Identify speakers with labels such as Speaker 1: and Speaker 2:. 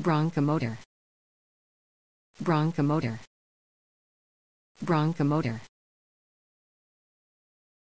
Speaker 1: Bronchomotor. Bronchomotor. Bronchomotor.